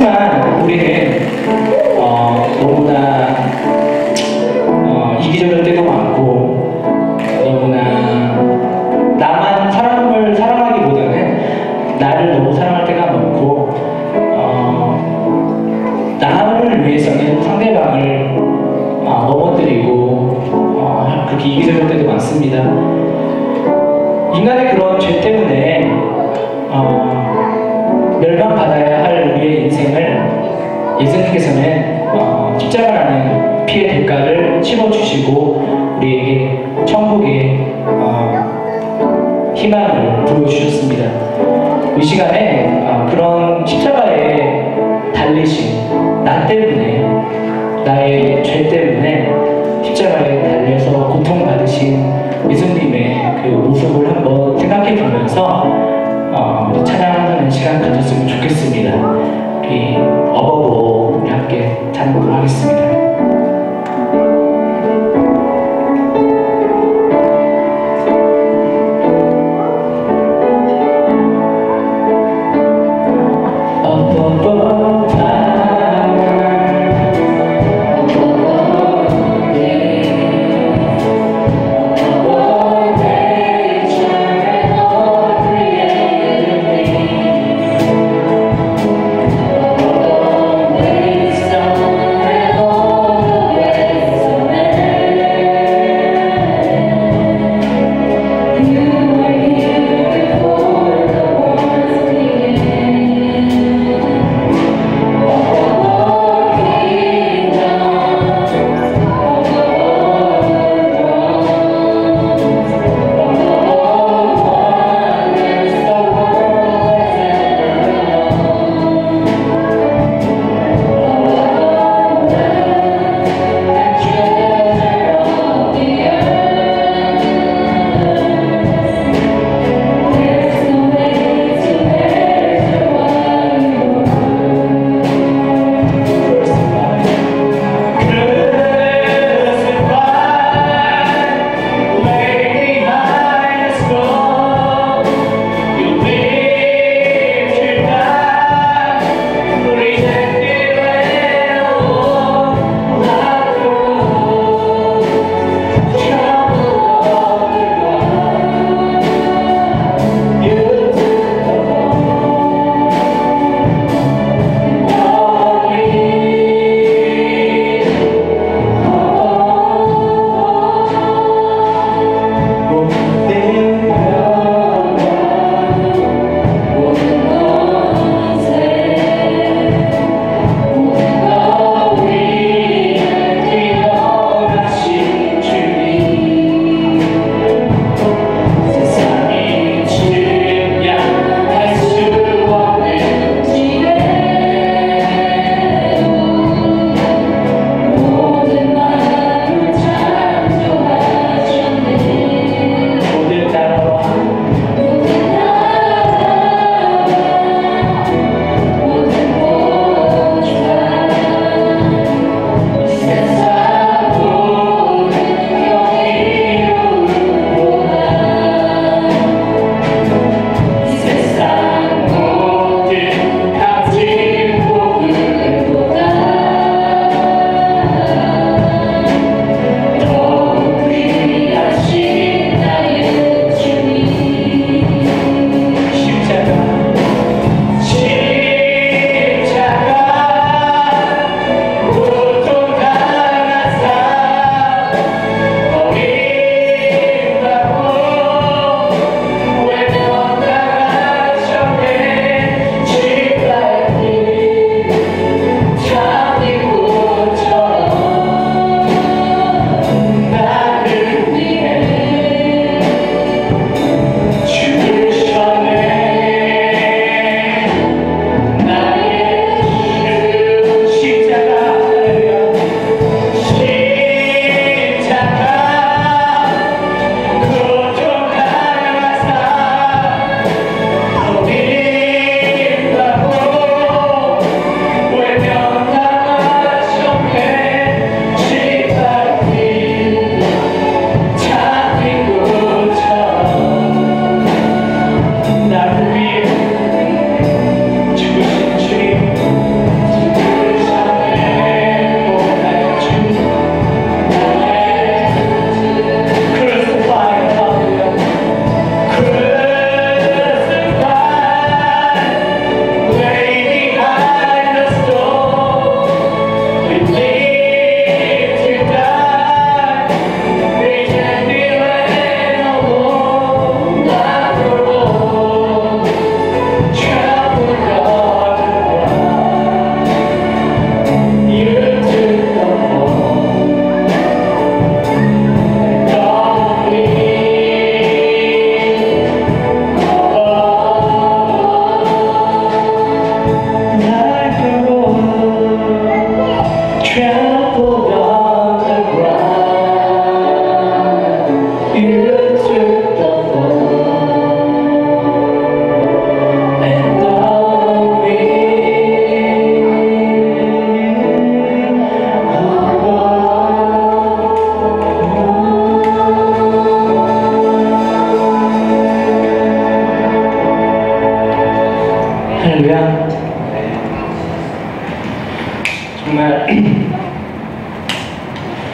우리는 어, 너무나 어, 이기적일 때도 많고 너무나 나만 사람을 사랑하기보다는 나를 너무 사랑할 때가 많고 어, 나를 위해서는 상대방을 어, 넘어뜨리고 어, 그렇게 이기적일 때도 많습니다. 인간의 그런 죄 때문에 어, 멸망받아야 할 우리의 인생을 예수님께서는 어, 십자가라는 피의 대가를 치러주시고 우리에게 천국의 어, 희망을 부여주셨습니다. 이 시간에 어, 그런 십자가에 달리신 나 때문에 우리 어버보 우리 함께 찬양하도록 하겠습니다.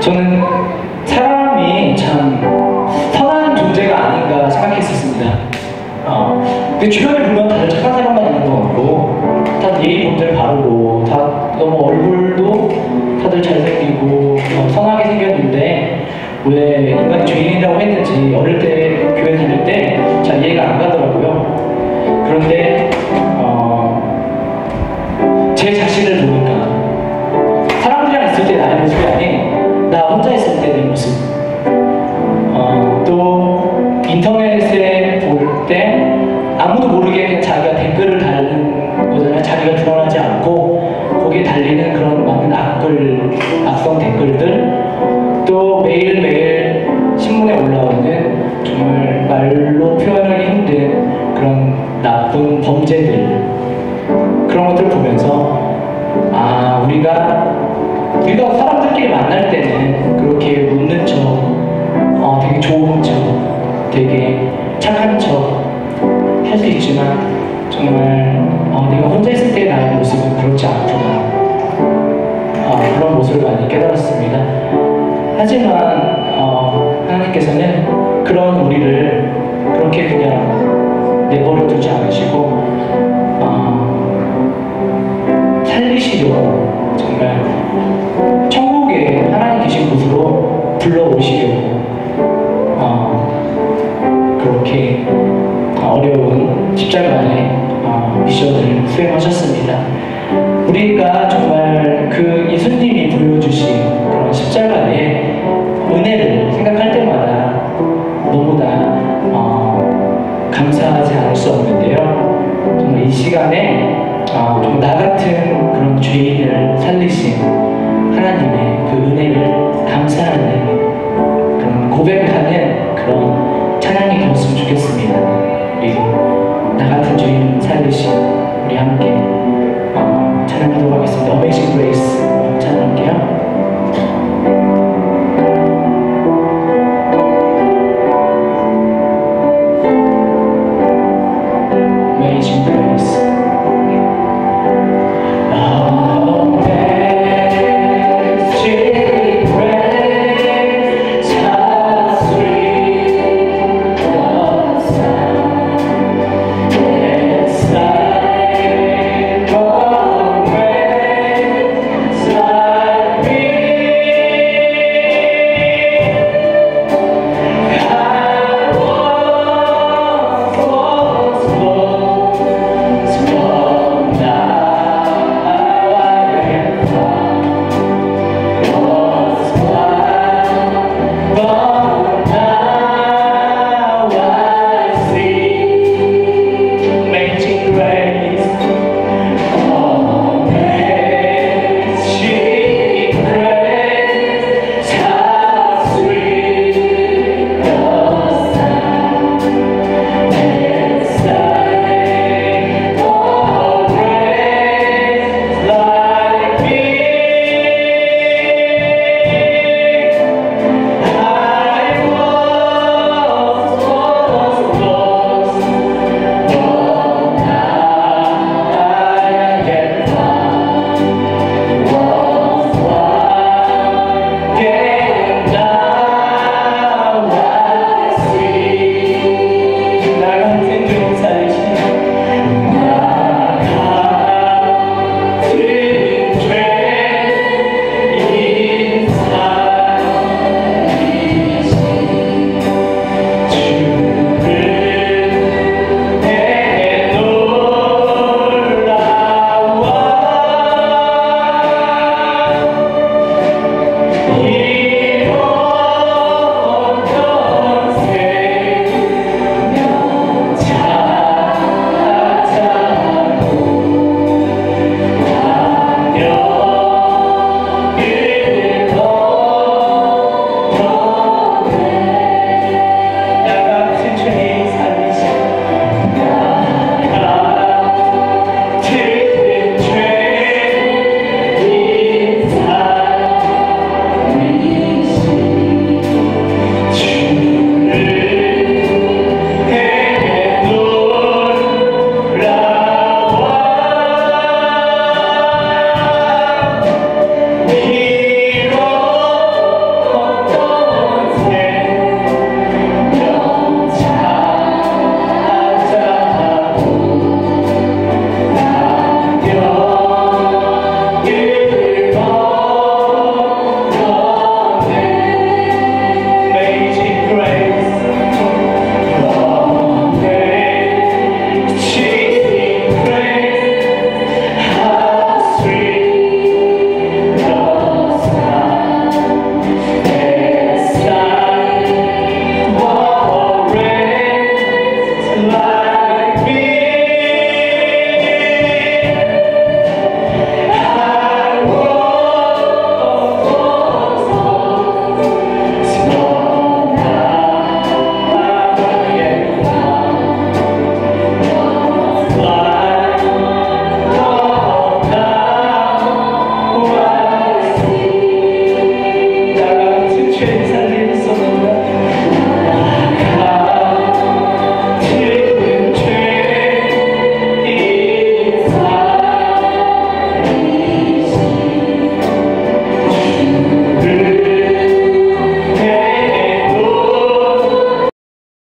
저는 사람이 참 선한 존재가 아닌가 생각했었습니다. 어, 주변에 보면 다들 착한 사람만 있는 것 같고, 다들 예의 범절 바르고, 다 너무 얼굴도 다들 잘생기고, 어, 선하게 생겼는데, 왜 인간이 죄인이라고 했는지 어릴 때 만날 때는 그렇게 웃는 척, 어, 되게 좋은 척, 되게 착한 척 할 수 있지만 정말 어, 그렇게 어려운 십자가의 어, 미션을 수행하셨습니다. 우리가 정말 그 예수님이 보여주신 그런 십자가의 은혜를 생각할 때마다 너무나 어, 감사하지 않을 수 없는데요. 정말 이 시간에 어, 정말 나 같은 그런 죄인을 살리신 Raging